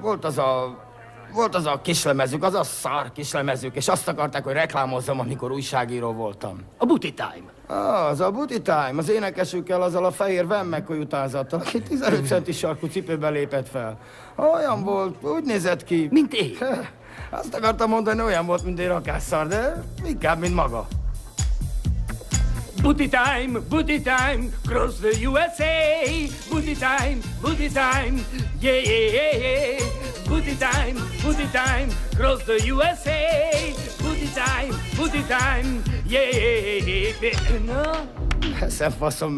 volt az a... Volt az a kislemezük, az a szar kislemezük, és azt akarták, hogy reklámozzam, amikor újságíró voltam. A Booty Time. Ah, az a Booty Time, az énekesükkel, azzal a fehér vemmekoly utánzattal, aki 15 centi sarkú cipőben lépett fel. Olyan volt, úgy nézett ki. Mint én. Azt akartam mondani, olyan volt, mint egy rakásszar, de inkább, mint maga. Booty time, booty time, cross the USA. Booty time, booty time, yeah, yeah, yeah, yeah. Time, booty time, cross the USA. Booty time, booty time, yeah, yeah, yeah. No? Eszem faszom.